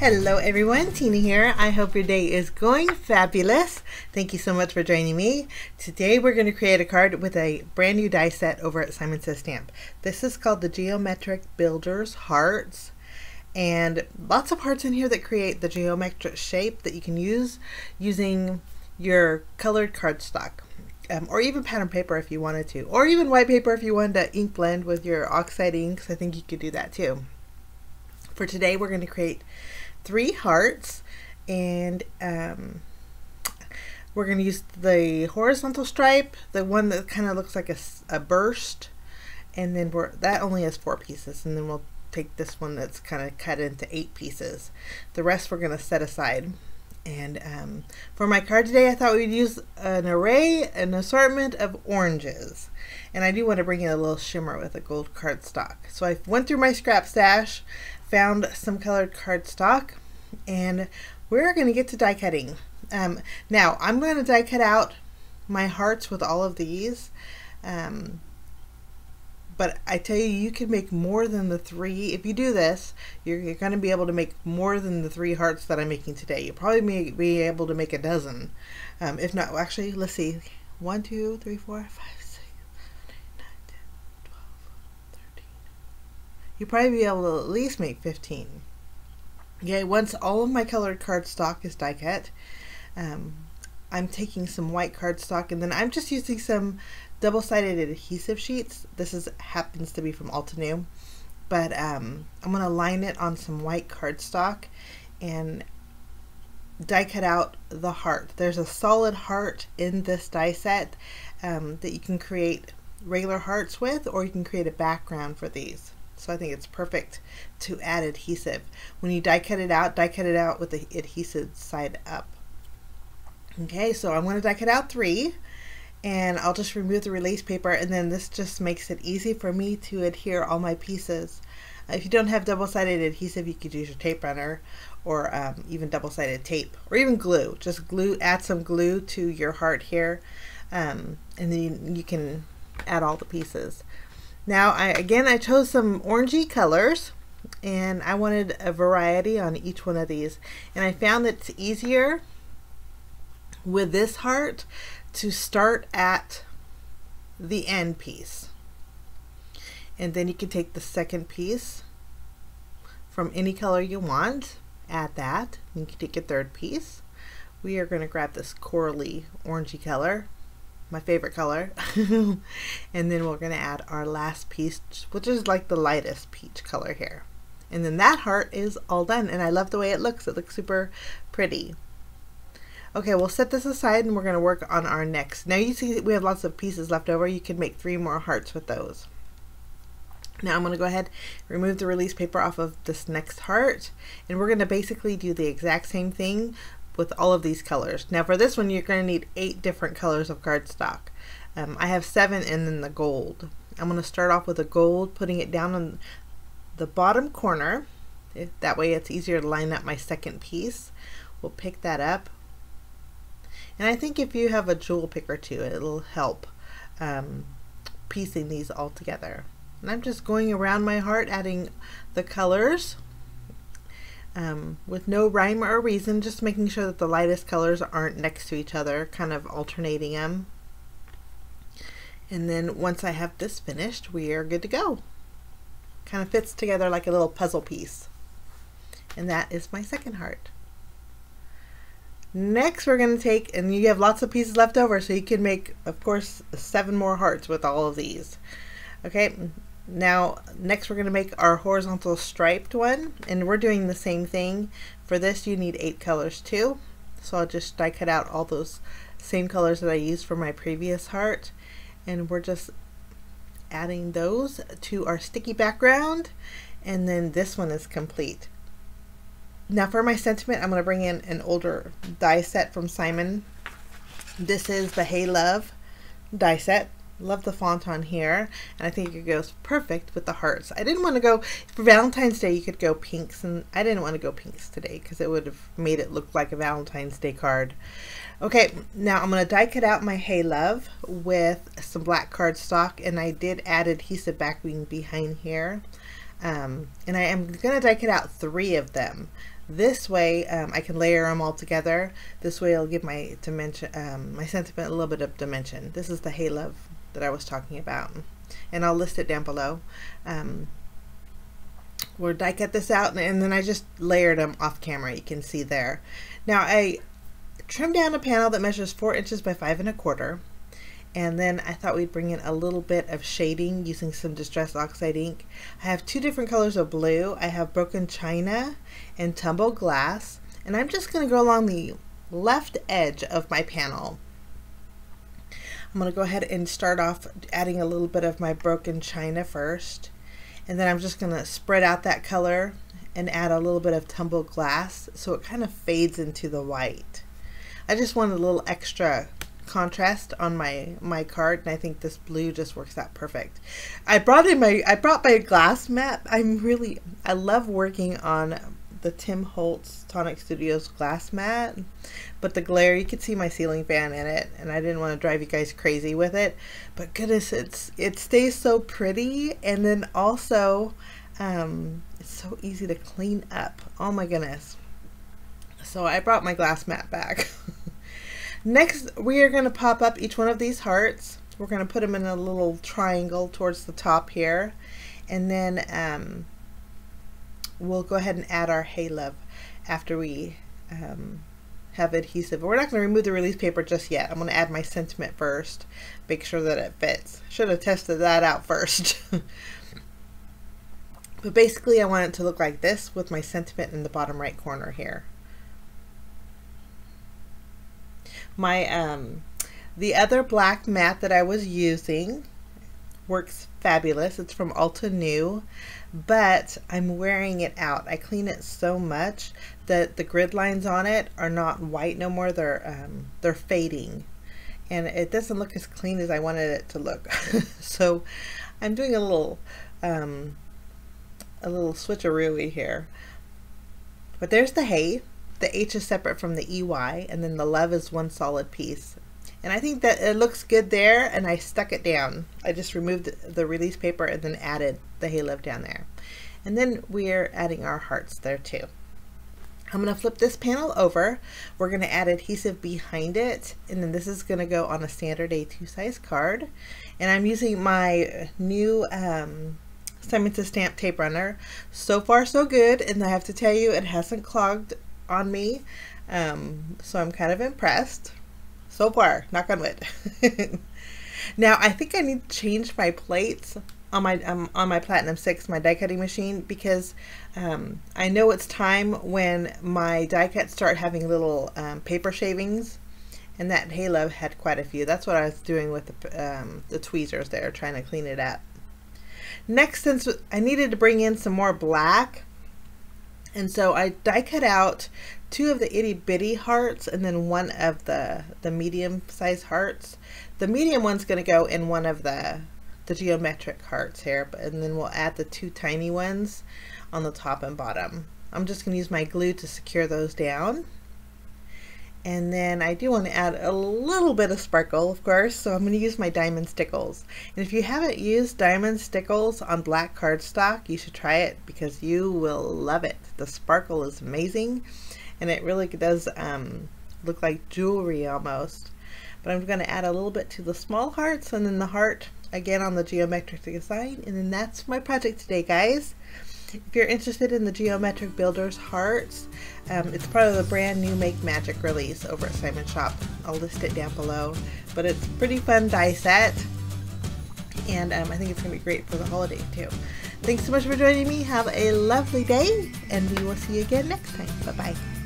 Hello everyone, Tina here. I hope your day is going fabulous. Thank you so much for joining me. Today we're going to create a card with a brand new die set over at Simon Says Stamp. This is called the Geometric Builders Hearts and lots of hearts in here that create the geometric shape that you can use using your colored cardstock. Um, or even pattern paper if you wanted to, or even white paper if you wanted to ink blend with your oxide inks. I think you could do that too. For today, we're going to create three hearts and um, we're going to use the horizontal stripe, the one that kind of looks like a, a burst, and then we're, that only has four pieces, and then we'll take this one that's kind of cut into eight pieces. The rest we're going to set aside. And um, for my card today, I thought we'd use an array, an assortment of oranges. And I do want to bring in a little shimmer with a gold cardstock. So I went through my scrap stash, found some colored cardstock, and we're going to get to die cutting. Um, now, I'm going to die cut out my hearts with all of these. Um, but I tell you, you can make more than the three. If you do this, you're, you're going to be able to make more than the three hearts that I'm making today. You'll probably be able to make a dozen. Um, if not, actually, let's see. One, two, three, four, five, six, seven, eight, nine, ten, twelve, thirteen. You'll probably be able to at least make 15. Okay, once all of my colored cardstock is die cut, um, I'm taking some white cardstock and then I'm just using some double-sided adhesive sheets. This is happens to be from Altenew, but um, I'm going to line it on some white cardstock and die cut out the heart. There's a solid heart in this die set um, that you can create regular hearts with or you can create a background for these. So I think it's perfect to add adhesive. When you die cut it out, die cut it out with the adhesive side up. Okay, so I'm going to cut out three and I'll just remove the release paper and then this just makes it easy for me to adhere all my pieces. If you don't have double-sided adhesive, you could use your tape runner or um, even double-sided tape or even glue. Just glue, add some glue to your heart here um, and then you can add all the pieces. Now, I again, I chose some orangey colors and I wanted a variety on each one of these. And I found that it's easier with this heart to start at the end piece. And then you can take the second piece from any color you want, add that. You can take a third piece. We are going to grab this corally orangey color, my favorite color. and then we're going to add our last piece, which is like the lightest peach color here. And then that heart is all done. And I love the way it looks. It looks super pretty. Okay, we'll set this aside and we're going to work on our next. Now you see we have lots of pieces left over. You can make three more hearts with those. Now I'm going to go ahead remove the release paper off of this next heart and we're going to basically do the exact same thing with all of these colors. Now for this one you're going to need eight different colors of cardstock. Um, I have seven and then the gold. I'm going to start off with a gold putting it down on the bottom corner. That way it's easier to line up my second piece. We'll pick that up and I think if you have a jewel picker too, it'll help um, piecing these all together. And I'm just going around my heart adding the colors um, with no rhyme or reason, just making sure that the lightest colors aren't next to each other, kind of alternating them. And then once I have this finished, we are good to go. Kind of fits together like a little puzzle piece. And that is my second heart. Next, we're going to take, and you have lots of pieces left over, so you can make, of course, seven more hearts with all of these. Okay, now next we're going to make our horizontal striped one, and we're doing the same thing. For this, you need eight colors too. So I'll just die cut out all those same colors that I used for my previous heart, and we're just adding those to our sticky background, and then this one is complete. Now for my sentiment, I'm going to bring in an older die set from Simon. This is the Hey Love die set. Love the font on here, and I think it goes perfect with the hearts. I didn't want to go, for Valentine's Day, you could go pinks, and I didn't want to go pinks today because it would have made it look like a Valentine's Day card. Okay, now I'm going to die cut out my Hey Love with some black cardstock, and I did add adhesive backing behind here. Um, and I am going to die cut out three of them. This way um, I can layer them all together. This way it'll give my dimension, um, my sentiment a little bit of dimension. This is the Hey Love that I was talking about. And I'll list it down below. Um, we'll die cut this out and, and then I just layered them off camera. You can see there. Now I trimmed down a panel that measures four inches by five and a quarter. And then I thought we'd bring in a little bit of shading using some Distress Oxide ink. I have two different colors of blue. I have Broken China and Tumble Glass. And I'm just going to go along the left edge of my panel. I'm going to go ahead and start off adding a little bit of my Broken China first. And then I'm just going to spread out that color and add a little bit of Tumbled Glass so it kind of fades into the white. I just want a little extra contrast on my my card and I think this blue just works out perfect. I brought in my I brought my glass mat. I'm really I love working on the Tim Holtz Tonic Studios glass mat but the glare you could see my ceiling fan in it and I didn't want to drive you guys crazy with it but goodness it's it stays so pretty and then also um, it's so easy to clean up oh my goodness so I brought my glass mat back Next, we are going to pop up each one of these hearts. We're going to put them in a little triangle towards the top here. And then um, we'll go ahead and add our Hey Love after we um, have adhesive. We're not going to remove the release paper just yet. I'm going to add my sentiment first. Make sure that it fits. Should have tested that out first. but basically I want it to look like this with my sentiment in the bottom right corner here. My um, the other black mat that I was using works fabulous. It's from Ulta Altenew, but I'm wearing it out. I clean it so much that the grid lines on it are not white no more. They're um, they're fading, and it doesn't look as clean as I wanted it to look. so I'm doing a little um, a little switcheroo here. But there's the Hey the H is separate from the EY, and then the love is one solid piece. And I think that it looks good there, and I stuck it down. I just removed the release paper and then added the Hey Love down there. And then we're adding our hearts there too. I'm going to flip this panel over. We're going to add adhesive behind it, and then this is going to go on a standard A2 size card. And I'm using my new um, Simon Says Stamp tape runner. So far so good, and I have to tell you it hasn't clogged on me. Um, so I'm kind of impressed so far, knock on wood. now I think I need to change my plates on my um, on my Platinum 6, my die cutting machine, because um, I know it's time when my die cuts start having little um, paper shavings, and that Love had quite a few. That's what I was doing with the, um, the tweezers there, trying to clean it up. Next, since I needed to bring in some more black, and so I die cut out two of the itty bitty hearts and then one of the, the medium size hearts. The medium one's going to go in one of the, the geometric hearts here, and then we'll add the two tiny ones on the top and bottom. I'm just going to use my glue to secure those down. And then I do want to add a little bit of sparkle, of course, so I'm going to use my Diamond Stickles. And if you haven't used Diamond Stickles on black cardstock, you should try it because you will love it. The sparkle is amazing, and it really does um, look like jewelry almost. But I'm going to add a little bit to the small hearts and then the heart again on the geometric design. And then that's my project today, guys. If you're interested in the Geometric Builders Hearts, um, it's part of the brand new Make Magic release over at Simon Shop. I'll list it down below. But it's pretty fun die set. And um, I think it's going to be great for the holiday too. Thanks so much for joining me. Have a lovely day. And we will see you again next time. Bye-bye.